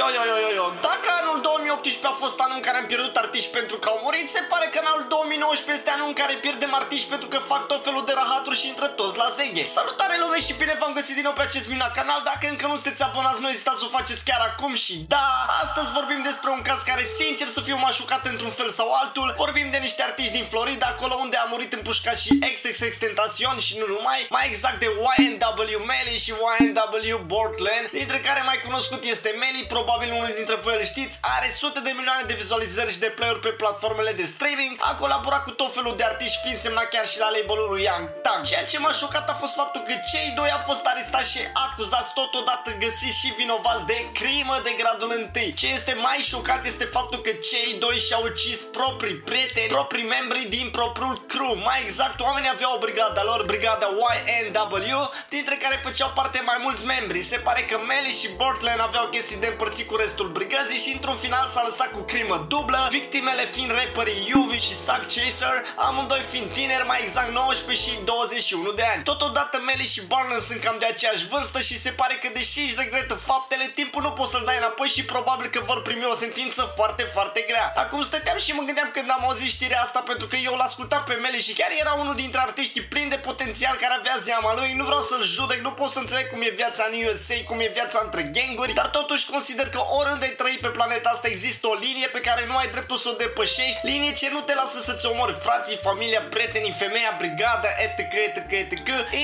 Yo, yo, yo, yo, yo. Dacă anul 2018 a fost anul în care am pierdut artiști pentru că au murit, se pare că în anul 2019 este anul în care pierdem artiști pentru că fac tot felul de rahaturi și intră toți la zeghe. Salutare lume și bine v-am găsit din nou pe acest minunat canal. Dacă încă nu sunteți abonați, nu ezitați să o faceți chiar acum și da, astăzi vorbim despre un caz care, sincer să fiu, m-a șucat într-un fel sau altul. Vorbim de niște artiști din Florida, acolo unde a murit împușcat și XXX Tentacion și nu numai, mai exact de YNW Melly și YNW Portland, dintre care mai cunoscut este Melly, probabil unul dintre voi îl știți, are sute de milioane de vizualizări și de play-uri pe platformele de streaming, a colaborat cu tot felul de artiști, fiind semnat chiar și la labelul lui Young Tang. Ceea ce m-a șocat a fost faptul că cei doi au fost arestați și acuzați totodată găsiți și vinovați de crimă de gradul 1. Ce este mai șocat este faptul că cei doi și-au ucis proprii prieteni, proprii membri din propriul crew. Mai exact, oamenii aveau o brigada lor, brigada YNW, dintre care făceau parte mai mulți membri. Se pare că Melly și Portland aveau chestii de împărțit cu restul brigăzii și într-un final s-a lăsat cu crimă dublă, victimele fiind rapperii Yuvi și Sack Chaser, amândoi fiind tineri, mai exact 19 și 21 de ani. Totodată Melly și Barnum sunt cam de aceeași vârstă și se pare că deși își regretă faptele, timpul nu poți să-l dai înapoi și probabil că vor primi o sentință foarte, foarte grea. Acum stăteam și mă gândeam când am auzit știrea asta pentru că eu l-ascultam pe Melly și chiar era unul dintre artiștii plini de potențial care avea zeama lui, nu vreau să-l judec, nu pot să înțeleg cum e viața în USA, cum e viața între ganguri, dar totuși consider că oriunde ai trăi pe planeta asta există o linie pe care nu ai dreptul să o depășești, linie ce nu te lasă să-ți omori frații, familia, prietenii, femeia, brigada, etc, etc, etc,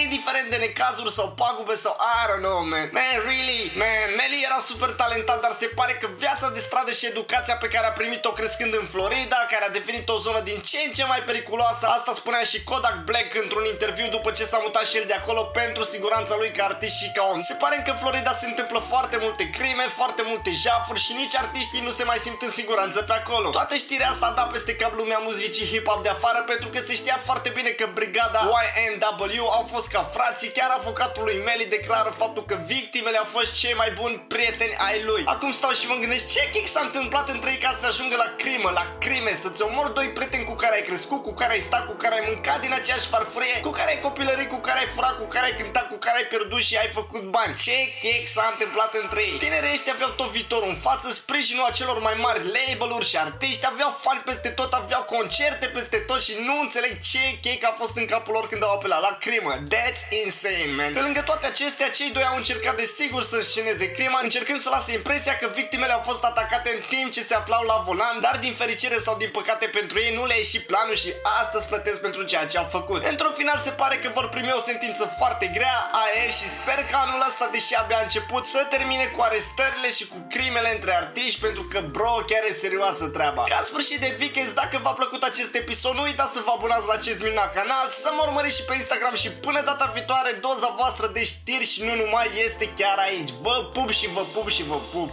indiferent de necazuri sau pagube sau I don't know, man. Man, really, man, Melly era super talentat, dar se pare că viața de stradă și educația pe care a primit-o crescând în Florida, care a devenit o zonă din ce în ce mai periculoasă, asta spunea și Kodak Black într-un interviu după ce s-a mutat și el de acolo pentru siguranța lui ca artist și ca om. Se pare că în Florida se întâmplă foarte multe crime, foarte multe jafuri și nici artiștii nu se mai simt în siguranță pe acolo. Toată știrea asta a dat peste cap lumea muzicii hip-hop de afară pentru că se știa foarte bine că brigada YNW au fost ca frații, chiar avocatul lui Melly declară faptul că victimele au fost cei mai buni prieteni ai lui. Acum stau și mă gândesc ce kick s-a întâmplat între ei ca să ajungă la crimă, la crime, să-ți omori doi prieteni cu care ai crescut, cu care ai stat, cu care ai mâncat din aceeași farfurie, cu care ai copilărit, cu care ai furat, cu care ai cântat, cu care ai pierdut și ai făcut bani. Ce kick s-a întâmplat între ei? Tinerii ăștia aveau tot viitorul în față, sprijinul acelor mai mari label-uri și artiști, aveau fani peste tot, aveau concerte peste tot și nu înțeleg ce cake a fost în capul lor când au apelat la crimă. That's insane, man. Pe lângă toate acestea, cei doi au încercat de sigur să sceneze crima, încercând să lase impresia că victimele au fost atacate în timp ce se aflau la volan, dar din fericire sau din păcate pentru ei nu le-a ieșit planul și astăzi plătesc pentru ceea ce au făcut. Într-un final se pare că vor primi o sentință foarte grea, aer și sper că anul ăsta, deși abia a început, să termine cu arestările și cu crimele între artiști pentru că bro chiar e serioasă treaba. Ca sfârșit de weekend, dacă v-a plăcut acest episod, nu uitați să vă abonați la acest minunat canal, să mă urmăriți și pe Instagram și până data viitoare, doza voastră de știri și nu numai este chiar aici. Vă pup și vă pup și vă pup!